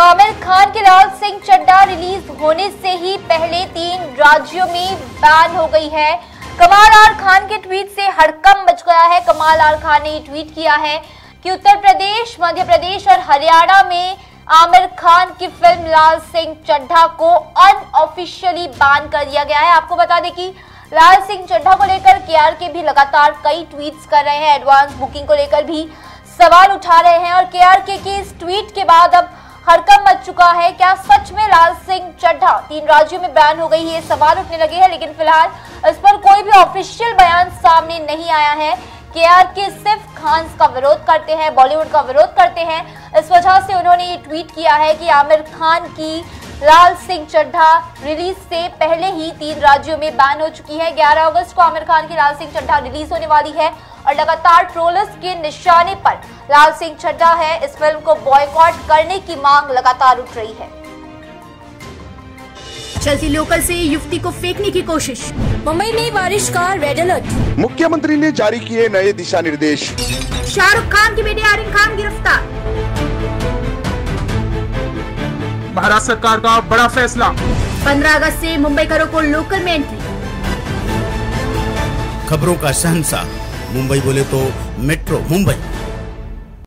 तो आमिर खान के लाल सिंह चड्डा रिलीज़ होने से ही पहले तीन राज्यों में बैन हो गई है। कमाल आर खान के ट्वीट से हड़कम मच गया है। कमाल आर खान ने ट्वीट किया है कि उत्तर प्रदेश, मध्य प्रदेश और हरियाणा में आमिर खान की फ़िल्म लाल सिंह चड्ढा को अनऑफिशियली बैन कर दिया गया है। आपको बता दें कि लाल सिंह चड्ढा को लेकर केआर के भी लगातार कई ट्वीट्स कर रहे हैं। एडवांस बुकिंग को लेकर भी सवाल उठा रहे हैं और केआरके के इस ट्वीट के बाद अब हड़कम मच चुका है। क्या सच में लाल सिंह चड्ढा? तीन राज्यों में बैन हो गई ये सवाल उठने लगे हैं, लेकिन फ़िलहाल इस पर कोई भी ऑफिशियल बयान सामने नहीं आया है। के आर के सिर्फ़ खान का विरोध करते हैं, बॉलीवुड का विरोध करते हैं। इस वजह से उन्होंने ये ट्वीट किया है कि आमिर खान की लाल सिंह चड्ढा रिलीज़ से पहले ही तीन राज्यों में बैन हो चुकी है। 11 अगस्त को आमिर खान की लाल सिंह चड्ढा रिलीज़ होने वाली है। और लगातार ट्रोलर्स के निशाने पर लाल सिंह चड्ढा है। इस फ़िल्म को बॉयकॉट करने की मांग लगातार उठ रही है। चलती लोकल से युवती को फेंकने की कोशिश। मुंबई में बारिश का रेड अलर्ट मुख्यमंत्री ने जारी किए नए दिशा निर्देश शाहरुख खान की बेटी आरिन खान गिरफ़्तार। महाराष्ट्र सरकार का बड़ा फैसला। 15 अगस्त से मुंबई करो को लोकल में एंट्री खबरों का शहंशाह मुंबई बोले तो मेट्रो मुंबई।